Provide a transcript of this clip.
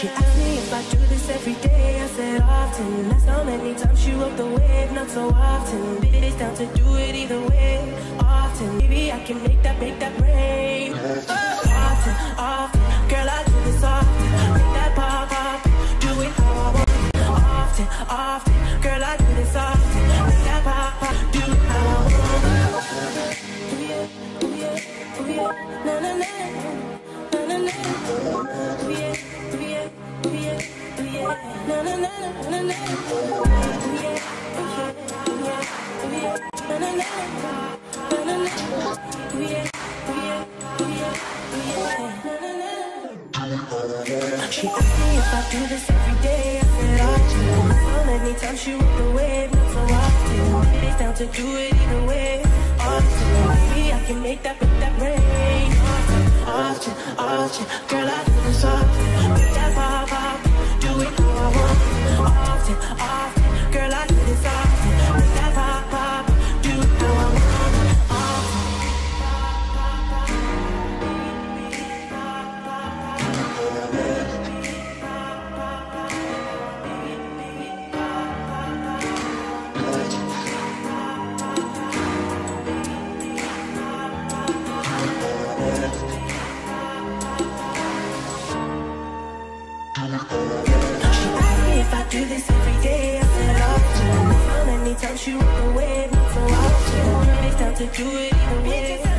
She asked me if I do this every day. I said often. That's how many times she rode the wave, not so often. Bitch down to do it either way. Often, maybe I can make that, make that rain. Often, often, girl I do this often. Make that pop pop, do it how I want. Often, often, girl I do this often. Make that pop pop, do it how I want. Ooh yeah, ooh yeah, ooh yeah, na na na, na na na. Ooh yeah, ooh yeah, ooh yeah, ooh yeah, na na na na na. Na ooh yeah, ooh yeah, na na na. She asked me if I do this every day. I said times she the wave? Not so often. It's down to do it either way. Often, maybe I can make that, make that rain. Often, often, often. Girl, I me if I do this every day. I said often. How many times she the wave? Not so often. To do it.